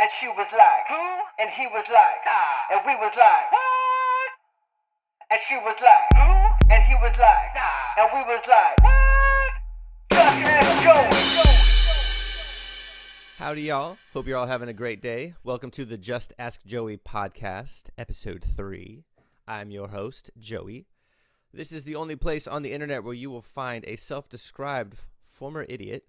And she was like, Who? And he was like, Nah. And we was like, What? And she was like, Who? And he was like, Nah. And we was like, What? Just ask Joey. Howdy, y'all. Hope you're all having a great day. Welcome to the Just Ask Joey podcast, episode three. I'm your host, Joey. This is the only place on the internet where you will find a self described former idiot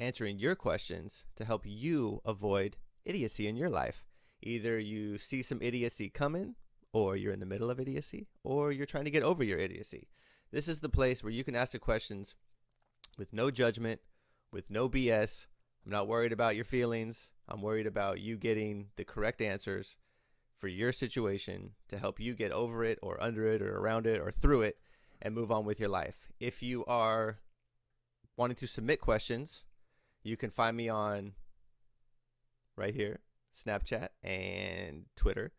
answering your questions to help you avoid idiocy in your life. Either you see some idiocy coming, or you're in the middle of idiocy, or you're trying to get over your idiocy. This is the place where you can ask the questions with no judgment, with no BS. I'm not worried about your feelings. I'm worried about you getting the correct answers for your situation to help you get over it or under it or around it or through it and move on with your life. If you are wanting to submit questions, you can find me on right here, Snapchat and Twitter.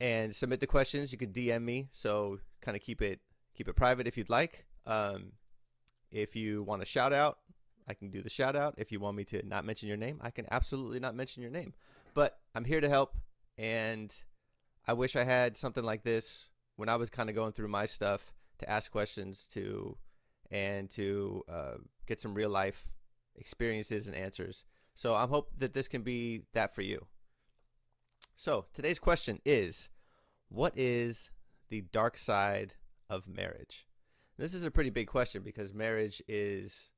And submit the questions. You can DM me, so kind of keep it keep it private if you'd like. Um, if you want a shout out, I can do the shout out. If you want me to not mention your name, I can absolutely not mention your name. But I'm here to help, and I wish I had something like this when I was kind of going through my stuff to ask questions to and to uh, get some real life experiences and answers. So I hope that this can be that for you. So today's question is What is the dark side of marriage? This is a pretty big question because marriage is,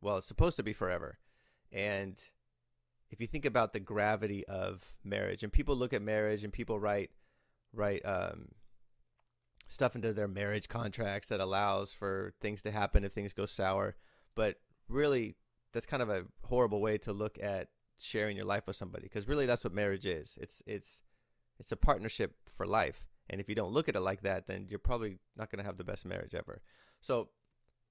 well, it's supposed to be forever. And if you think about the gravity of marriage, and people look at marriage and people write, write, um, stuff into their marriage contracts that allows for things to happen if things go sour. But really, that's kind of a horrible way to look at sharing your life with somebody because really that's what marriage is. It's it's it's a partnership for life. And if you don't look at it like that, then you're probably not going to have the best marriage ever. So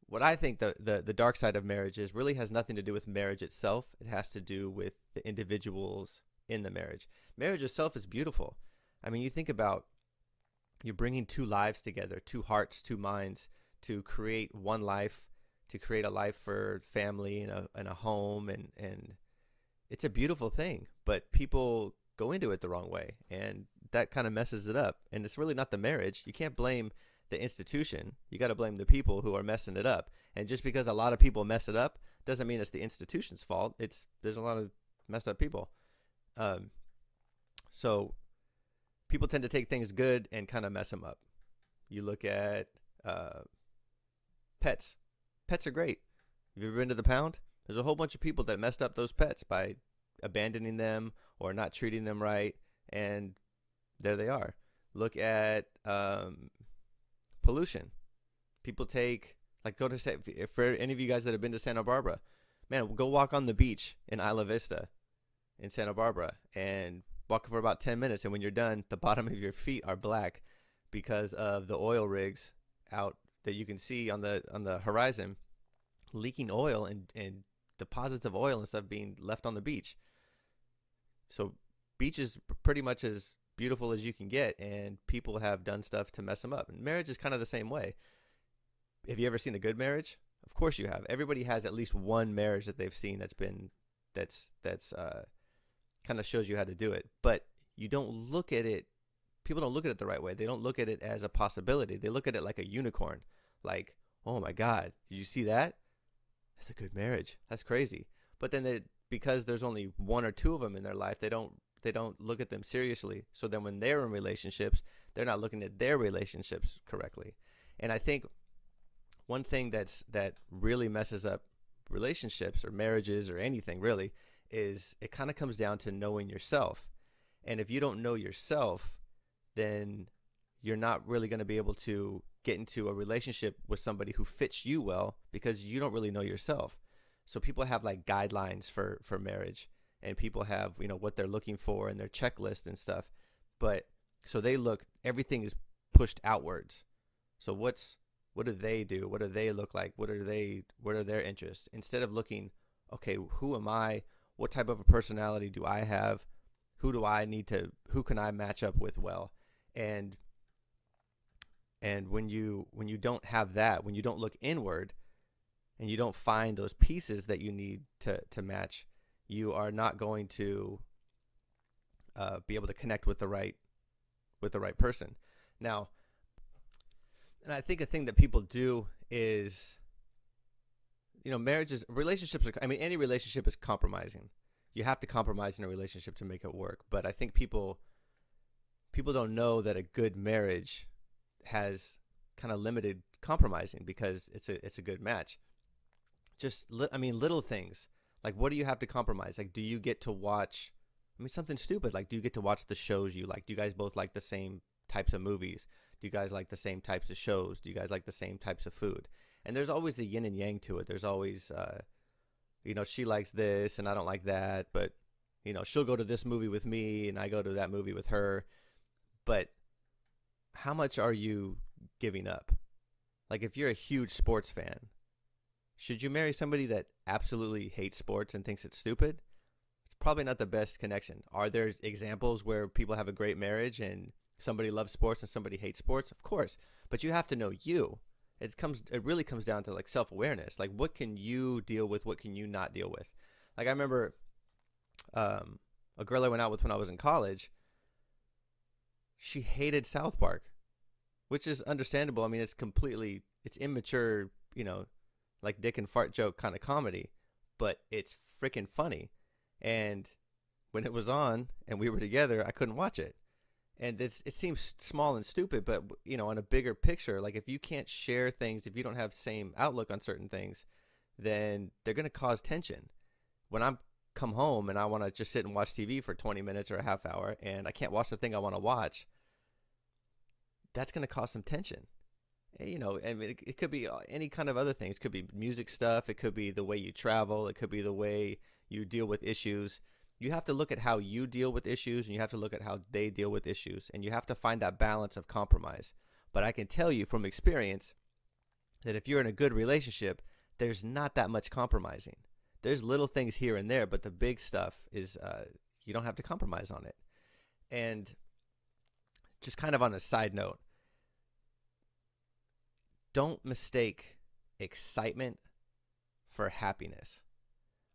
what I think the, the the dark side of marriage is really has nothing to do with marriage itself. It has to do with the individuals in the marriage. Marriage itself is beautiful. I mean, you think about you're bringing two lives together, two hearts, two minds to create one life to create a life for family and a, and a home and, and it's a beautiful thing but people go into it the wrong way and that kind of messes it up. And it's really not the marriage. You can't blame the institution. You got to blame the people who are messing it up. And just because a lot of people mess it up doesn't mean it's the institution's fault. It's there's a lot of messed up people. Um, so people tend to take things good and kind of mess them up. You look at uh, pets pets are great. Have you ever been to the pound? There's a whole bunch of people that messed up those pets by abandoning them or not treating them right, and there they are. Look at um, pollution. People take like go to say for any of you guys that have been to Santa Barbara, man, go walk on the beach in Isla Vista, in Santa Barbara, and walk for about ten minutes, and when you're done, the bottom of your feet are black because of the oil rigs out that you can see on the on the horizon leaking oil and, and deposits of oil and stuff being left on the beach. So beach is pretty much as beautiful as you can get and people have done stuff to mess them up. And marriage is kind of the same way. Have you ever seen a good marriage? Of course you have. Everybody has at least one marriage that they've seen that's been that's that's uh kind of shows you how to do it. But you don't look at it people don't look at it the right way. They don't look at it as a possibility. They look at it like a unicorn like, oh my God, did you see that? That's a good marriage. That's crazy. But then they, because there's only one or two of them in their life, they don't they don't look at them seriously. So then when they're in relationships, they're not looking at their relationships correctly. And I think one thing that's that really messes up relationships or marriages or anything really is it kind of comes down to knowing yourself. And if you don't know yourself, then you're not really going to be able to get into a relationship with somebody who fits you well because you don't really know yourself. So people have like guidelines for for marriage and people have, you know, what they're looking for and their checklist and stuff. But so they look everything is pushed outwards. So what's what do they do? What do they look like? What are they what are their interests? Instead of looking, okay, who am I? What type of a personality do I have? Who do I need to who can I match up with well? And and when you when you don't have that when you don't look inward and you don't find those pieces that you need to to match you are not going to uh, be able to connect with the right with the right person. Now, and I think a thing that people do is, you know, marriages, relationships are. I mean, any relationship is compromising. You have to compromise in a relationship to make it work. But I think people people don't know that a good marriage has kind of limited compromising because it's a it's a good match. Just li- I mean, little things like what do you have to compromise? Like, do you get to watch? I mean, something stupid. Like, do you get to watch the shows you like? Do you guys both like the same types of movies? Do you guys like the same types of shows? Do you guys like the same types of food? And there's always a yin and yang to it. There's always, uh, you know, she likes this and I don't like that, but you know, she'll go to this movie with me and I go to that movie with her. But how much are you giving up? Like, if you're a huge sports fan, should you marry somebody that absolutely hates sports and thinks it's stupid? It's probably not the best connection. Are there examples where people have a great marriage and somebody loves sports and somebody hates sports? Of course, but you have to know you. It comes it really comes down to like self-awareness. Like what can you deal with, what can you not deal with? Like I remember um a girl I went out with when I was in college, she hated South Park, which is understandable. I mean, it's completely it's immature, you know, like dick and fart joke kind of comedy, but it's freaking funny. And when it was on and we were together, I couldn't watch it. And it's it seems small and stupid, but you know, on a bigger picture, like if you can't share things, if you don't have same outlook on certain things, then they're going to cause tension. When I'm come home and I want to just sit and watch TV for 20 minutes or a half hour and I can't watch the thing I want to watch, that's going to cause some tension. Eh, you know, I mean, it, it could be uh, any kind of other things. It could be music stuff. It could be the way you travel. It could be the way you deal with issues. You have to look at how you deal with issues and you have to look at how they deal with issues. And you have to find that balance of compromise. But I can tell you from experience that if you're in a good relationship, there's not that much compromising there's little things here and there, but the big stuff is uh, you don't have to compromise on it. And just kind of on a side note, don't mistake excitement for happiness.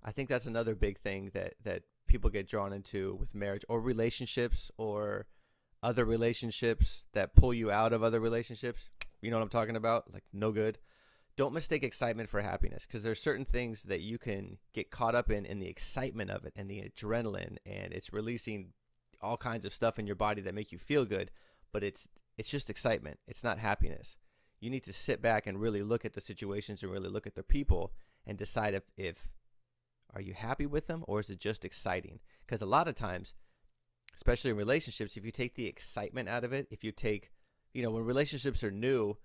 I think that's another big thing that that people get drawn into with marriage or relationships or other relationships that pull you out of other relationships. You know what I'm talking about? Like no good don't mistake excitement for happiness because there's certain things that you can get caught up in in the excitement of it and the adrenaline and it's releasing all kinds of stuff in your body that make you feel good but it's it's just excitement. It's not happiness. You need to sit back and really look at the situations and really look at the people and decide if if are you happy with them or is it just exciting? Because a lot of times especially in relationships if you take the excitement out of it if you take you know when relationships are new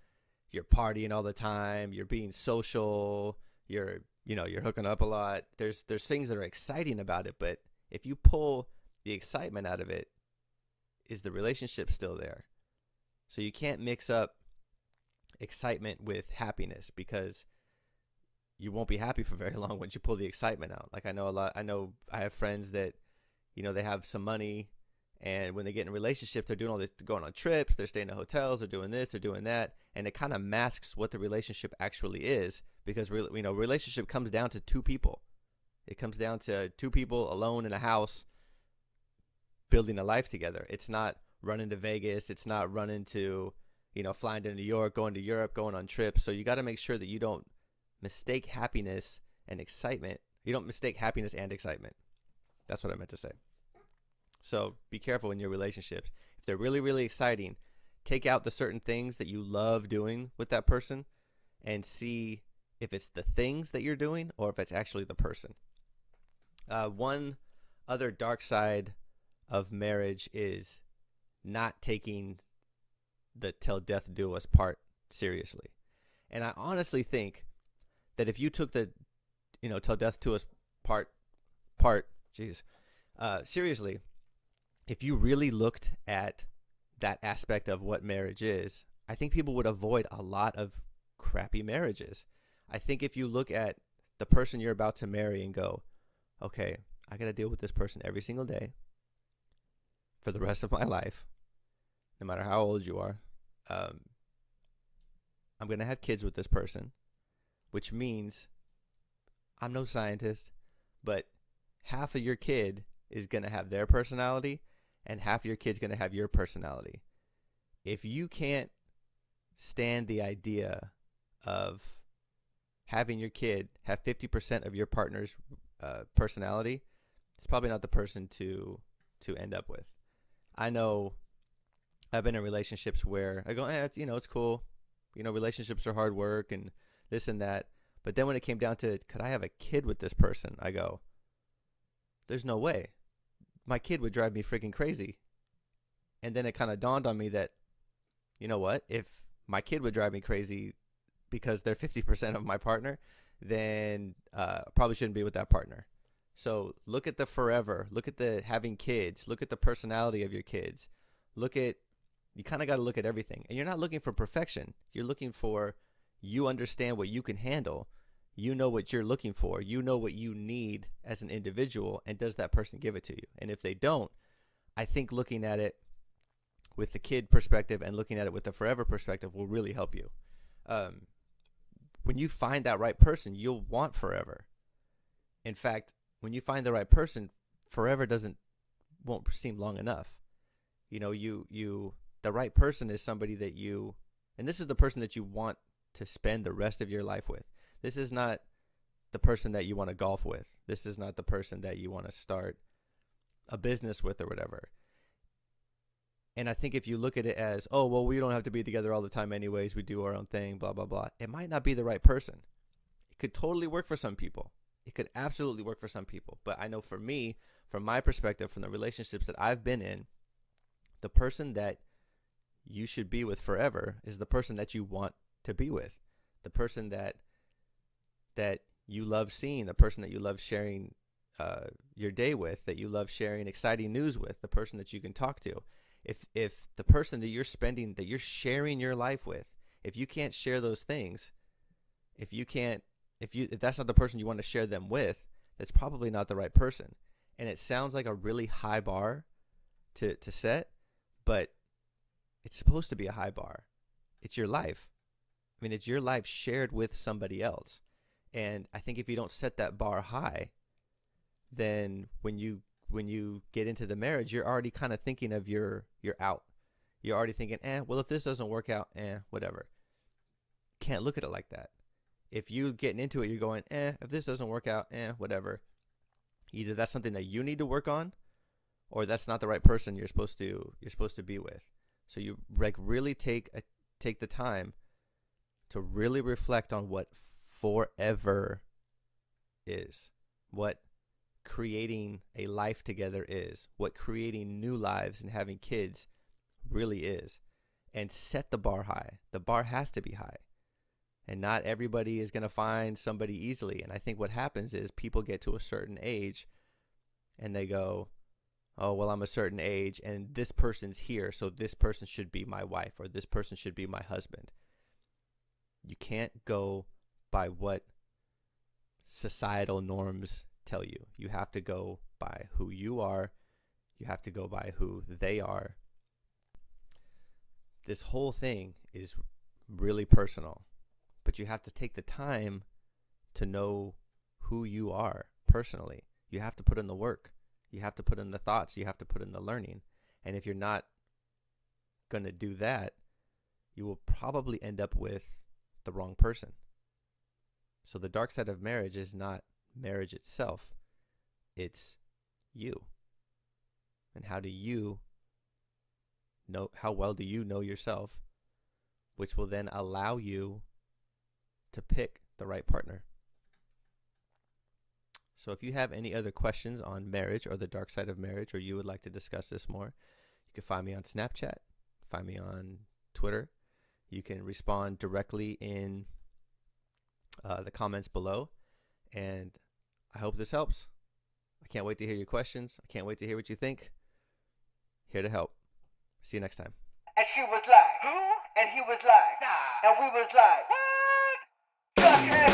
you're partying all the time, you're being social, you're you know, you're hooking up a lot. There's there's things that are exciting about it, but if you pull the excitement out of it, is the relationship still there? So you can't mix up excitement with happiness because you won't be happy for very long once you pull the excitement out. Like I know a lot I know I have friends that you know they have some money and when they get in a relationship, they're doing all this, going on trips, they're staying in hotels, they're doing this, they're doing that, and it kind of masks what the relationship actually is because you know relationship comes down to two people. It comes down to two people alone in a house building a life together. It's not running to Vegas. It's not running to you know flying to New York, going to Europe, going on trips. So you got to make sure that you don't mistake happiness and excitement. You don't mistake happiness and excitement. That's what I meant to say. So be careful in your relationships. If they're really, really exciting, take out the certain things that you love doing with that person and see if it's the things that you're doing or if it's actually the person. Uh, one other dark side of marriage is not taking the till death do us part seriously. And I honestly think that if you took the, you know, till death do us part, part, jeez, uh, seriously, if you really looked at that aspect of what marriage is, I think people would avoid a lot of crappy marriages. I think if you look at the person you're about to marry and go, okay, I got to deal with this person every single day for the rest of my life, no matter how old you are. Um, I'm going to have kids with this person, which means I'm no scientist, but half of your kid is going to have their personality and half your kid's going to have your personality. If you can't stand the idea of having your kid have 50% of your partner's uh, personality, it's probably not the person to to end up with. I know I've been in relationships where I go, eh, it's, you know, it's cool. You know, relationships are hard work and this and that. But then when it came down to, could I have a kid with this person? I go, there's no way. My kid would drive me freaking crazy. And then it kind of dawned on me that, you know what? If my kid would drive me crazy because they're 50% of my partner, then uh, probably shouldn't be with that partner. So look at the forever. Look at the having kids. Look at the personality of your kids. Look at you kind of got to look at everything. And you're not looking for perfection. You're looking for you understand what you can handle. You know what you're looking for. You know what you need as an individual and does that person give it to you? And if they don't, I think looking at it with the kid perspective and looking at it with the forever perspective will really help you. Um, when you find that right person, you'll want forever. In fact, when you find the right person, forever doesn't won't seem long enough. You know, you you the right person is somebody that you and this is the person that you want to spend the rest of your life with. This is not the person that you want to golf with. This is not the person that you want to start a business with or whatever. And I think if you look at it as, oh, well, we don't have to be together all the time anyways, we do our own thing, blah, blah, blah, it might not be the right person. It could totally work for some people. It could absolutely work for some people. But I know for me, from my perspective, from the relationships that I've been in, the person that you should be with forever is the person that you want to be with. The person that that you love seeing, the person that you love sharing uh, your day with, that you love sharing exciting news with, the person that you can talk to. If if the person that you're spending that you're sharing your life with if you can't share those things if you can't if you if that's not the person you want to share them with that's probably not the right person. And it sounds like a really high bar to to set but it's supposed to be a high bar. It's your life. I mean it's your life shared with somebody else and i think if you don't set that bar high then when you when you get into the marriage, you're already kind of thinking of your your out. You're already thinking, eh, well, if this doesn't work out, eh, whatever. Can't look at it like that. If you getting into it, you're going, eh, if this doesn't work out, eh, whatever. Either that's something that you need to work on, or that's not the right person you're supposed to you're supposed to be with. So you like really take a take the time to really reflect on what forever is. What creating a life together is, what creating new lives and having kids really is. And set the bar high. The bar has to be high. And not everybody is going to find somebody easily. And I think what happens is people get to a certain age and they go, oh, well, I'm a certain age and this person's here, so this person should be my wife or this person should be my husband. You can't go by what societal norms tell you. You have to go by who you are, you have to go by who they are. This whole thing is really personal, but you have to take the time to know who you are personally. You have to put in the work. You have to put in the thoughts. You have to put in the learning. And if you're not going to do that, you will probably end up with the wrong person. So the dark side of marriage is not marriage itself, it's you. And how do you know, how well do you know yourself, which will then allow you to pick the right partner. So if you have any other questions on marriage or the dark side of marriage, or you would like to discuss this more, you can find me on Snapchat, find me on Twitter. You can respond directly in uh, the comments below. And I hope this helps. I can't wait to hear your questions. I can't wait to hear what you think. Here to help. See you next time. And she was like? And he was like, nah. And we was like, what?